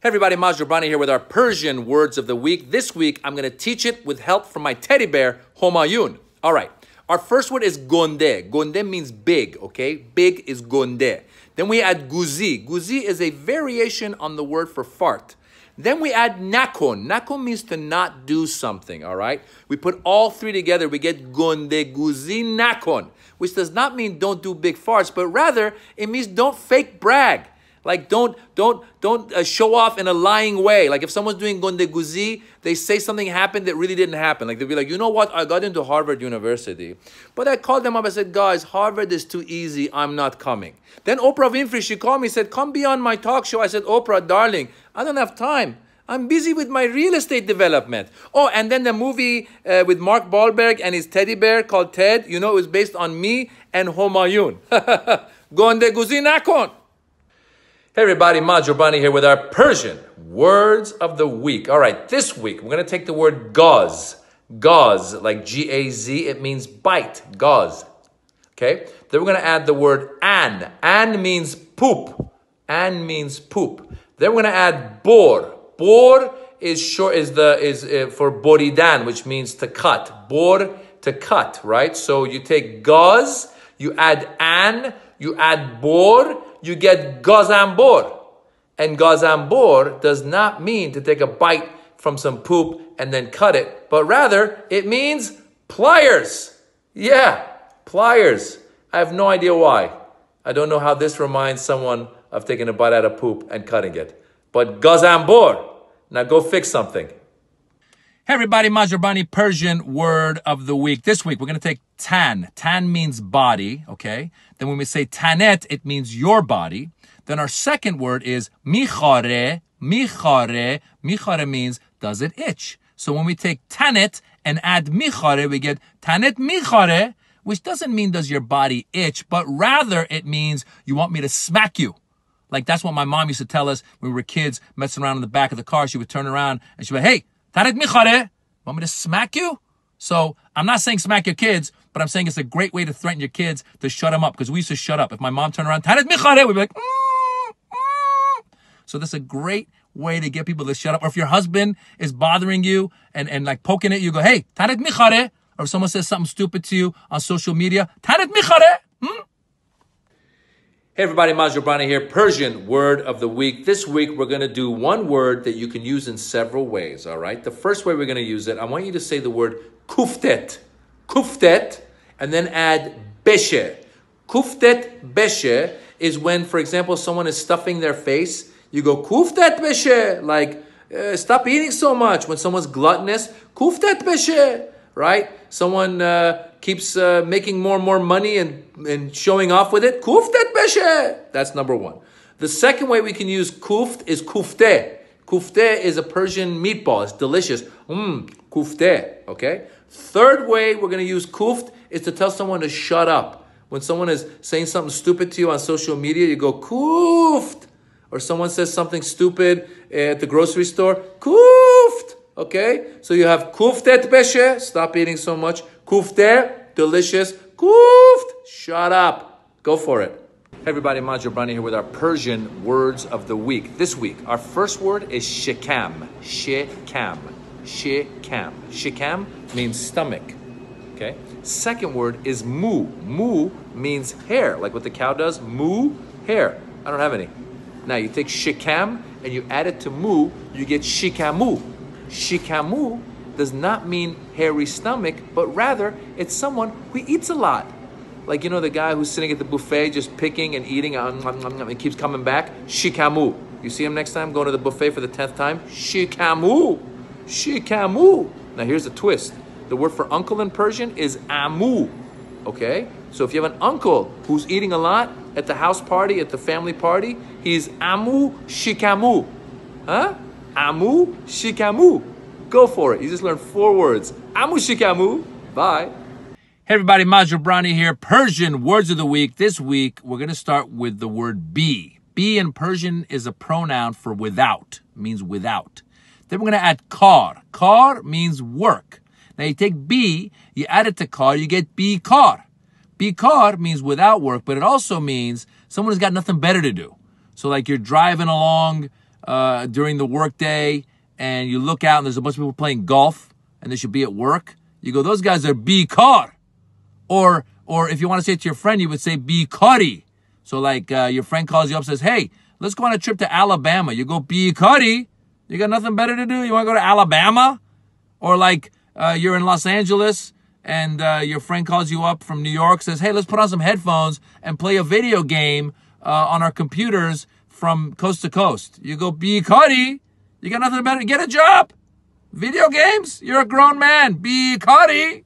Hey everybody, Maz here with our Persian words of the week. This week, I'm going to teach it with help from my teddy bear, Homayun. All right, our first word is gonde. Gonde means big, okay? Big is gonde. Then we add guzi. Guzi is a variation on the word for fart. Then we add nakon. Nakon means to not do something, all right? We put all three together, we get gonde guzi nakon, which does not mean don't do big farts, but rather it means don't fake brag. Like don't don't don't uh, show off in a lying way. Like if someone's doing guzi, they say something happened that really didn't happen. Like they'll be like, you know what? I got into Harvard University, but I called them up. I said, guys, Harvard is too easy. I'm not coming. Then Oprah Winfrey, she called me, and said, come be on my talk show. I said, Oprah, darling, I don't have time. I'm busy with my real estate development. Oh, and then the movie uh, with Mark Wahlberg and his teddy bear called Ted, you know, it was based on me and Homayun. Gonde guzi nakon. Hey everybody, Jobrani here with our Persian words of the week. All right, this week we're going to take the word gauze. Gauze, like G A Z, it means bite, gauze. Okay? Then we're going to add the word an. An means poop. An means poop. Then we're going to add bor. Bor is short is the is uh, for boridan, which means to cut. Bor to cut, right? So you take gauze, you add an, you add bor, you get gazambor. And gazambor does not mean to take a bite from some poop and then cut it, but rather it means pliers. Yeah, pliers. I have no idea why. I don't know how this reminds someone of taking a bite out of poop and cutting it. But gazambor. Now go fix something. Hey everybody, Maz Jobrani Persian word of the week. This week we're going to take tan. Tan means body, okay? Then when we say tanet, it means your body. Then our second word is michare. Michare. Michare means does it itch? So when we take tanet and add michare, we get tanet michare, which doesn't mean does your body itch, but rather it means you want me to smack you. Like that's what my mom used to tell us when we were kids, messing around in the back of the car. She would turn around and she'd be, hey, Tanet michare. Want me to smack you? So I'm not saying smack your kids, but I'm saying it's a great way to threaten your kids to shut them up because we used to shut up. If my mom turned around, Tanet michare, we'd be like, mm, mm. so that's a great way to get people to shut up. Or if your husband is bothering you and, and like poking at you, go, hey, Tanet michare. Or if someone says something stupid to you on social media, Tanet michare. Hmm? Hey everybody, Maz Jobrani here, Persian word of the week. This week we're going to do one word that you can use in several ways, all right? The first way we're going to use it, I want you to say the word kuftet. Kuftet, and then add beshe. Kuftet beshe is when, for example, someone is stuffing their face. You go kuftet beshe, like uh, stop eating so much. When someone's gluttonous, kuftet beshe, right? Someone uh, keeps uh, making more and more money and, and showing off with it, kuftet beshe. That's number one. The second way we can use kuft is kufte. Kufte is a Persian meatball. It's delicious. Mmm, kufte. Okay? Third way we're going to use kuft is to tell someone to shut up. When someone is saying something stupid to you on social media, you go kuft. Or someone says something stupid at the grocery store, kuft. Okay? So you have kuftet beshe, stop eating so much. Kufte, delicious. Kuft, shut up. Go for it. Hey everybody, Maz Jobrani here with our Persian words of the week. This week, our first word is shikam. Shikam. Shikam. Shikam means stomach. Okay? Second word is mu. Mu means hair, like what the cow does. Mu, hair. I don't have any. Now you take shikam and you add it to mu, you get shikamu. Shikamu does not mean hairy stomach, but rather it's someone who eats a lot. Like, you know, the guy who's sitting at the buffet just picking and eating um, um, um, and keeps coming back? Shikamu. You see him next time going to the buffet for the 10th time? Shikamu. Shikamu. Now, here's the twist the word for uncle in Persian is amu. Okay? So if you have an uncle who's eating a lot at the house party, at the family party, he's amu shikamu. Huh? Amu shikamu. Go for it. You just learned four words. Amu shikamu. Bye. Hey everybody, Maz Jobrani here. Persian words of the week. This week, we're going to start with the word be. Be in Persian is a pronoun for without, means without. Then we're going to add kar. Kar means work. Now you take be, you add it to kar, you get be kar. Be kar means without work, but it also means someone has got nothing better to do. So like you're driving along uh, during the workday and you look out and there's a bunch of people playing golf and they should be at work, you go, those guys are be kar. Or, or if you want to say it to your friend, you would say cuddy. So like uh, your friend calls you up says, hey, let's go on a trip to Alabama. You go cuddy. You got nothing better to do. You want to go to Alabama? Or like uh, you're in Los Angeles and uh, your friend calls you up from New York, says, hey, let's put on some headphones and play a video game uh, on our computers from coast to coast. You go cuddy. You got nothing better. Get a job. Video games? You're a grown man. Be Cuddy.